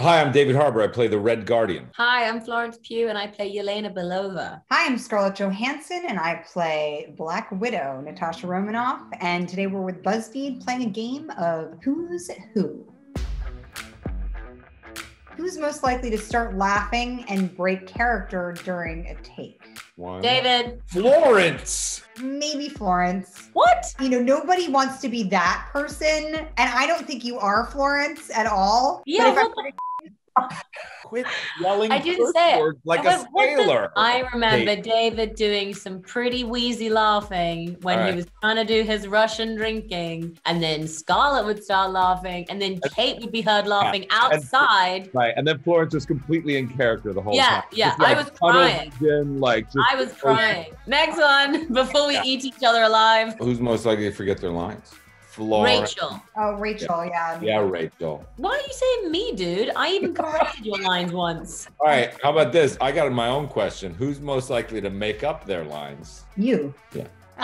Hi, I'm David Harbour. I play the Red Guardian. Hi, I'm Florence Pugh and I play Yelena Belova. Hi, I'm Scarlett Johansson and I play Black Widow, Natasha Romanoff. And today we're with BuzzFeed playing a game of Who's Who. Who's most likely to start laughing and break character during a take? One. David. Florence. Maybe Florence. What? You know, nobody wants to be that person. And I don't think you are Florence at all. Yeah, But if what I- Quit yelling I didn't say it. like But a sailor. I remember Hey. David doing some pretty wheezy laughing when All he was trying to do his Russian drinking, and then Scarlett would start laughing, and then Cate would be heard laughing outside. Right, and then Florence was completely in character the whole Yeah, time. yeah, Just, I was crying. vision, like just I was crying. Next one, before we Yeah. eat each other alive. Who's most likely to forget their lines? Florence. Rachel. oh, Rachel, yeah. Yeah, Rachel. Why are you saying me, dude? I even corrected your lines once. All right, how about this? I got my own question. Who's most likely to make up their lines? You.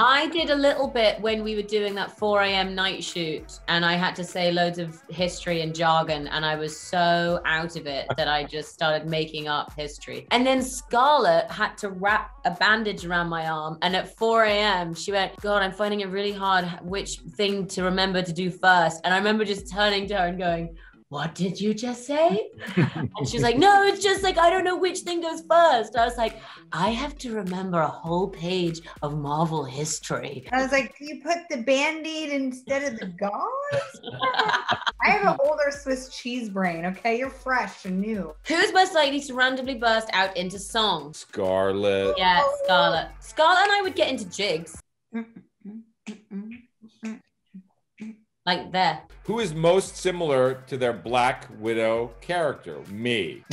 I did a little bit when we were doing that 4 a.m. night shoot, and I had to say loads of history and jargon, and I was so out of it that I just started making up history. And then Scarlett had to wrap a bandage around my arm, and at 4 a.m., she went, God, I'm finding it really hard which thing to remember to do first. And I remember just turning to her and going, what did you just say? and she's like, no, it's just like, I don't know which thing goes first. I was like, I have to remember a whole page of Marvel history. I was like, you put the band-aid instead of the gauze? I have an older Swiss cheese brain, okay? You're fresh and new. Who's most likely to randomly burst out into song? Scarlett. Yeah, Scarlett. Scarlett and I would get into jigs. Like there. Who is most similar to their Black Widow character? Me.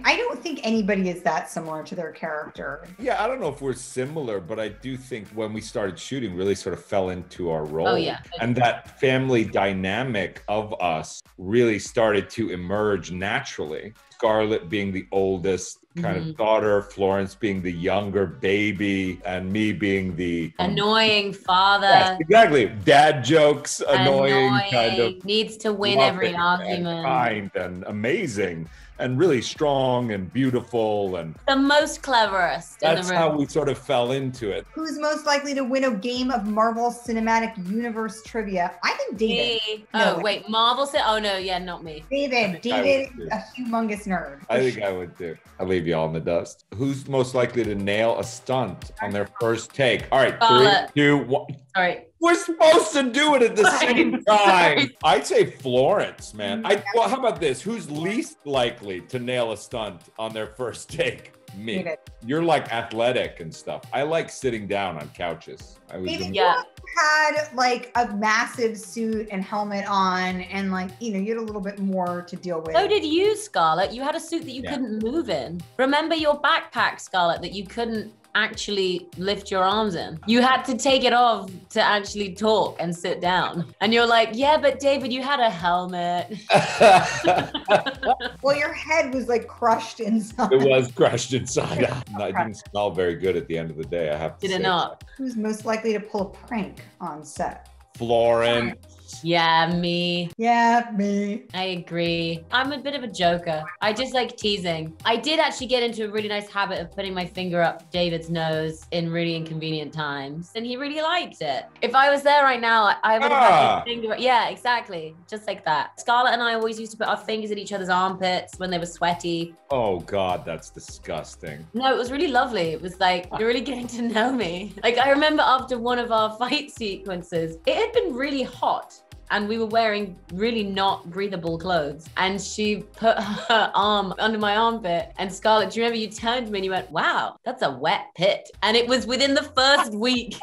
I don't think anybody is that similar to their character. Yeah, I don't know if we're similar, but I do think when we started shooting, really sort of fell into our role. Oh, yeah. And that family dynamic of us really started to emerge naturally. Scarlett being the oldest kind Mhm. of daughter, Florence being the younger baby, and me being the Annoying father. Yes, exactly. Dad jokes, annoying, kind of Needs to win every loving and argument. kind and amazing and really strong and beautiful and The most cleverest in that's the how we sort of fell into it. Who's most likely to win a game of Marvel Cinematic Universe trivia? I think David. Me. No. Oh, wait. Marvel said, oh, no, yeah, not me. David. David would is too. a humongous nerd. I think I would too. I'll leave you all in the dust. Who's most likely to nail a stunt on their first take? All right, Scarlett. three, uh, two, one. Sorry. We're supposed to do it at the Sorry, same sorry. time. I'd say Florence, man. Mm-hmm. I well, how about this? Who's least likely to nail a stunt on their first take? Me. You're like athletic and stuff. I like sitting down on couches. I was David, Yeah. Had like a massive suit and helmet on, and like, you know, you had a little bit more to deal with. So did you, Scarlett. You had a suit that you Yeah. couldn't move in. Remember your backpack, Scarlett, that you couldn't actually lift your arms in. You had to take it off to actually talk and sit down. And you're like, yeah, but David, you had a helmet. well, your head was like crushed inside. it was crushed inside out. It didn't smell very good at the end of the day. I have to Did it say not? Who's most likely to pull a prank on set? Florence. Yeah, me. Yeah, me. I agree. I'm a bit of a joker. I just like teasing. I did actually get into a really nice habit of putting my finger up David's nose in really inconvenient times, and he really liked it. If I was there right now, I- I would have had Ah. my finger. Yeah, exactly. Just like that. Scarlett and I always used to put our fingers in each other's armpits when they were sweaty. Oh God, that's disgusting. No, it was really lovely. It was like, you're really getting to know me. Like, I remember after one of our fight sequences, it had been really hot. And we were wearing really not breathable clothes. And she put her arm under my armpit. And Scarlett, do you remember you turned to me and you went, wow, that's a wet pit. And it was within the first week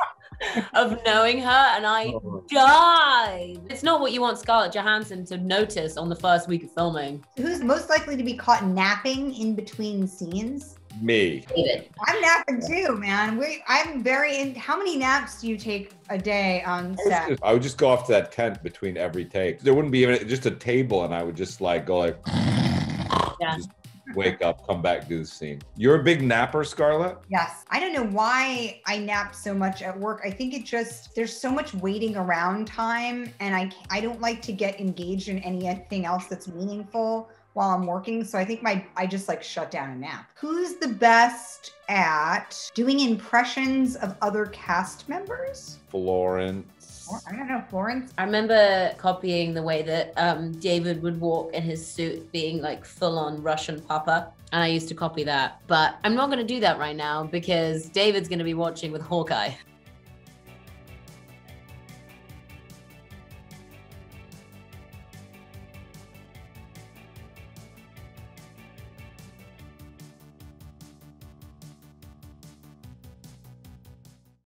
of knowing her. And I oh. died. It's not what you want Scarlett Johansson to notice on the first week of filming. Who's most likely to be caught napping in between scenes? Me. David. I'm napping too, man. We, I'm very. In, how many naps do you take a day on I set? just, I would just go off to that tent between every take. There wouldn't be even just a table, and I would just like go like, Yeah. Just- wake up, come back, do the scene. You're a big napper, Scarlett? Yes. I don't know why I nap so much at work. I think it just there's so much waiting around time and I I don't like to get engaged in anything else that's meaningful while I'm working. So I think my I just like shut down and nap. Who's the best at doing impressions of other cast members? Florence. I don't know, Florence. I remember copying the way that um, David would walk in his suit, being like full on Russian papa. And I used to copy that. But I'm not going to do that right now because David's going to be watching with Hawkeye.